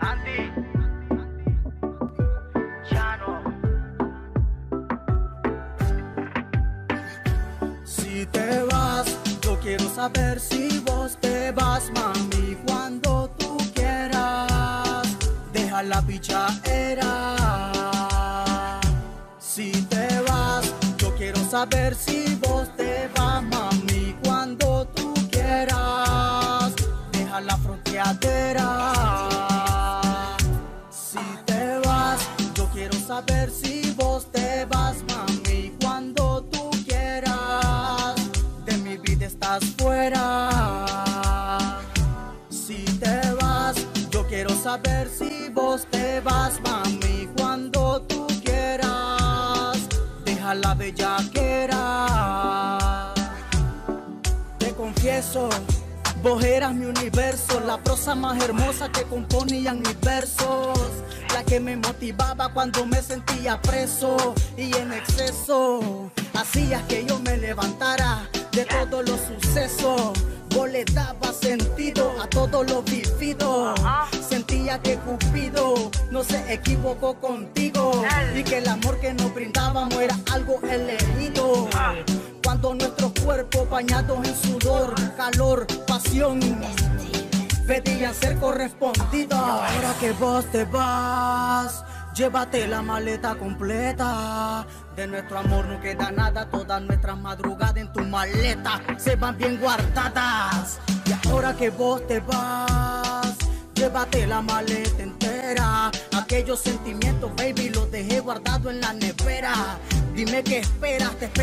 Andy. Si te vas, yo quiero saber si vos te vas, mami, cuando tú quieras. Deja la pichadera. Si te vas, yo quiero saber si saber si vos te vas, mami, cuando tú quieras. De mi vida estás fuera. Si te vas, yo quiero saber si vos te vas, mami, cuando tú quieras. Deja la bellaquera. Te confieso, vos eras mi universo, la prosa más hermosa que componían mis versos, la que me motivaba cuando me sentía preso y en exceso, hacías que yo me levantara de todos los sucesos. Vos le dabas sentido a todo lo vivido. Sentía que Cupido no se equivocó contigo y que el amor que nos brindábamos era algo elegido. Cuando nuestros cuerpos bañados en sudor, calor, pasión, pedían ser correspondidos. Ahora que vos te vas, llévate la maleta completa. De nuestro amor no queda nada, todas nuestras madrugadas en tu maleta se van bien guardadas. Y ahora que vos te vas, llévate la maleta entera. Aquellos sentimientos, baby, los dejé guardados en la nevera. Dime qué esperas, te esperas.